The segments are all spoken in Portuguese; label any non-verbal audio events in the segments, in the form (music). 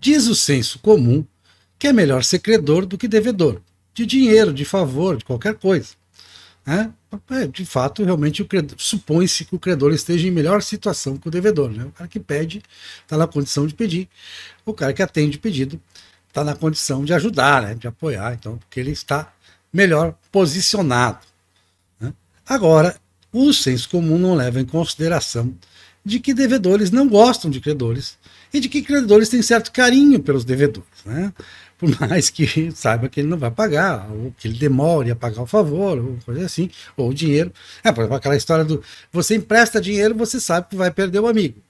Diz o senso comum que é melhor ser credor do que devedor, de dinheiro, de favor, de qualquer coisa. Né? É, de fato, realmente supõe-se que o credor esteja em melhor situação que o devedor. Né? O cara que pede está na condição de pedir, o cara que atende o pedido está na condição de ajudar, né? de apoiar, então, porque ele está melhor posicionado. Né? Agora, o senso comum não leva em consideração de que devedores não gostam de credores e de que credores têm certo carinho pelos devedores. Né? Por mais que (laughs) saiba que ele não vai pagar, ou que ele demore a pagar o favor, ou coisa assim, ou o dinheiro. É, por exemplo, aquela história do você empresta dinheiro, você sabe que vai perder o amigo.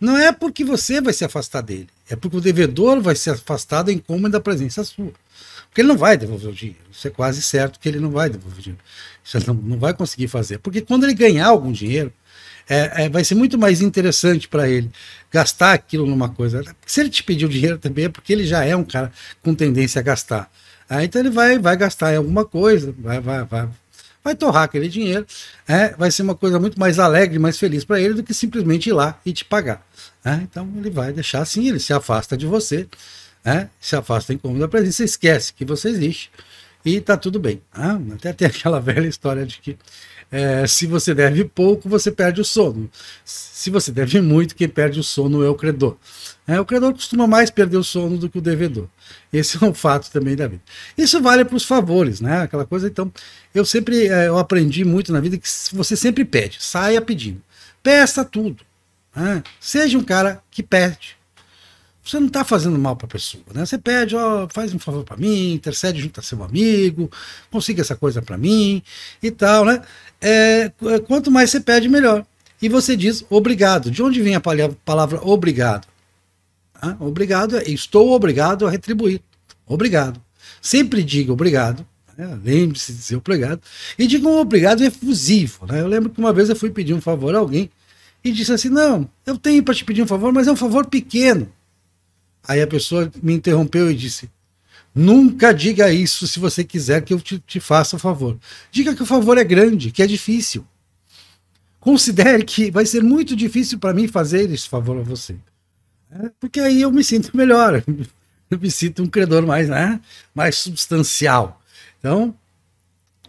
Não é porque você vai se afastar dele, é porque o devedor vai se afastar da incômoda da presença sua. Porque ele não vai devolver o dinheiro. Isso é quase certo que ele não vai devolver o dinheiro. Isso não, não vai conseguir fazer. Porque quando ele ganhar algum dinheiro, é, é, vai ser muito mais interessante para ele gastar aquilo numa coisa. Se ele te pediu dinheiro também é porque ele já é um cara com tendência a gastar. Aí ah, então ele vai, vai gastar em alguma coisa, vai, vai, vai, vai torrar aquele dinheiro. É, vai ser uma coisa muito mais alegre, mais feliz para ele do que simplesmente ir lá e te pagar. É, então ele vai deixar assim, ele se afasta de você né? se afasta incômodo da presença, esquece que você existe e tá tudo bem. Ah, até tem (laughs) aquela velha história de que é, se você deve pouco, você perde o sono. Se você deve muito, quem perde o sono é o credor. É, o credor costuma mais perder o sono do que o devedor. Esse (laughs) é um fato também da vida. Isso vale para os favores, né? Aquela coisa, então, eu sempre é, eu aprendi muito na vida que você sempre pede, saia pedindo. Peça tudo. Né? Seja um cara que pede você não está fazendo mal para a pessoa, né? Você pede, ó, faz um favor para mim, intercede junto a seu amigo, consiga essa coisa para mim e tal, né? É, quanto mais você pede, melhor. E você diz obrigado. De onde vem a palavra obrigado? Ah, obrigado é estou obrigado a retribuir. Obrigado. Sempre diga obrigado. Né? Lembre-se de dizer obrigado. E diga um obrigado efusivo. Né? Eu lembro que uma vez eu fui pedir um favor a alguém e disse assim: Não, eu tenho para te pedir um favor, mas é um favor pequeno. Aí a pessoa me interrompeu e disse: Nunca diga isso se você quiser que eu te, te faça o favor. Diga que o favor é grande, que é difícil. Considere que vai ser muito difícil para mim fazer esse favor a você. É, porque aí eu me sinto melhor. (laughs) Eu me sinto um credor mais, né, mais substancial. Então,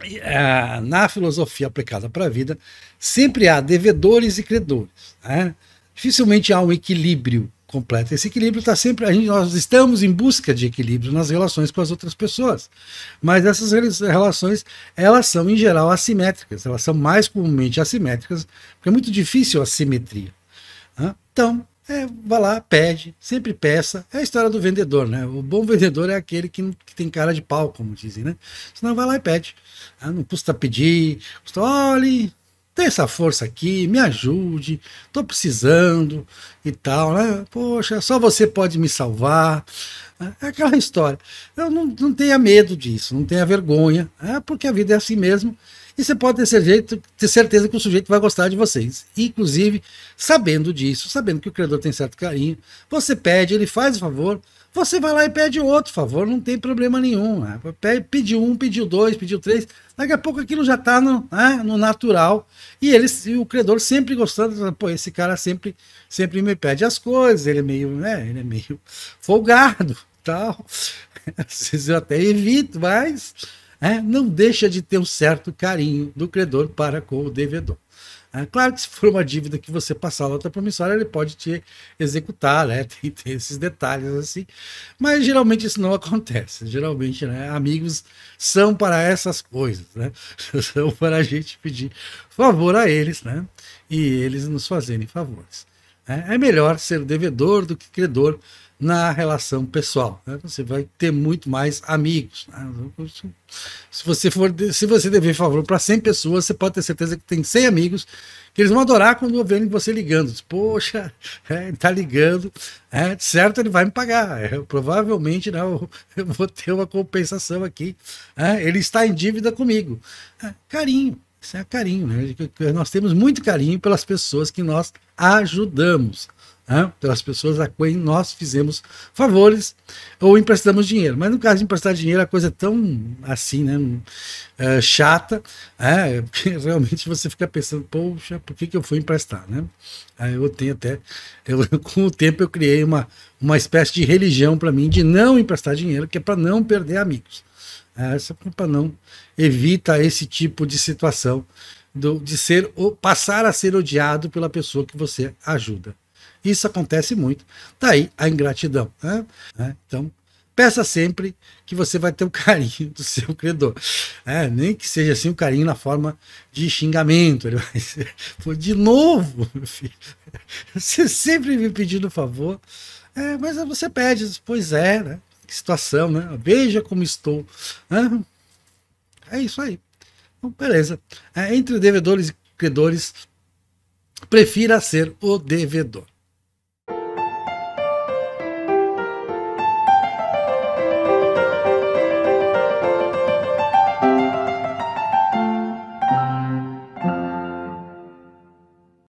é, na filosofia aplicada para a vida, sempre há devedores e credores. Né? Dificilmente há um equilíbrio completo. Esse equilíbrio está sempre. A gente, nós estamos em busca de equilíbrio nas relações com as outras pessoas. Mas essas relações, elas são, em geral, assimétricas. Elas são mais comumente assimétricas, porque é muito difícil a simetria. Então, é, vá lá, pede, sempre peça. É a história do vendedor, né? O bom vendedor é aquele que, que tem cara de pau, como dizem, né? Senão vai lá e pede. Não custa pedir, custa, olhe, tem essa força aqui, me ajude, estou precisando e tal, né? Poxa, só você pode me salvar. É aquela história. Eu não, não tenha medo disso, não tenha vergonha, é porque a vida é assim mesmo. E você pode ter, jeito, ter certeza que o sujeito vai gostar de vocês. Inclusive, sabendo disso, sabendo que o criador tem certo carinho, você pede, ele faz o favor, você vai lá e pede outro favor, não tem problema nenhum. Né? Pediu um, pediu dois, pediu três. Daqui a pouco aquilo já está no, né, no natural. E ele, e o credor sempre gostando, pô, esse cara sempre, sempre me pede as coisas, ele é meio, né, ele é meio folgado, (laughs) tal. Às vezes eu até evito, mas é, não deixa de ter um certo carinho do credor para com o devedor. É claro que se for uma dívida que você passar a outra promissória, ele pode te executar, né? (laughs) Tem, tem, esses detalhes assim. Mas geralmente isso não acontece. Geralmente, né? Amigos são para essas coisas, né? (laughs) São para a gente pedir favor a eles, né? E eles nos fazerem favores. É, é melhor ser devedor do que credor na relação pessoal. Né? Você vai ter muito mais amigos. Né? Se você for, se você dever favor para 100 pessoas, você pode ter certeza que tem 100 amigos que eles vão adorar quando verem você ligando. Poxa, (laughs) é, tá ligando, é, certo, ele vai me pagar. É, provavelmente né, eu, (laughs) eu, vou ter uma compensação aqui. É, ele está em dívida comigo. É, carinho, isso é carinho. Né? Nós temos muito carinho pelas pessoas que nós ajudamos. Né, pelas pessoas a quem nós fizemos favores ou emprestamos dinheiro. Mas no caso de emprestar dinheiro, a coisa é tão assim, né, é, chata, é, que (laughs) realmente você fica pensando, poxa, por que, que eu fui emprestar? Né? Aí eu tenho até, eu, (laughs) com o tempo eu criei uma, uma espécie de religião para mim de não emprestar dinheiro, que é para não perder amigos. É, essa é para não evita esse tipo de situação do, de ser passar a ser odiado pela pessoa que você ajuda. Isso acontece muito. Daí a ingratidão. Né? né? Então, peça sempre que você vai ter o (laughs) carinho do seu credor. É, nem que seja assim o um carinho na forma de xingamento. Ele vai ser, de novo, meu filho. Você sempre me pedindo favor. É, mas você pede, pois é, né? Que situação, né? Veja como estou. É isso aí. Então, beleza. É, entre devedores e credores, prefira ser o devedor.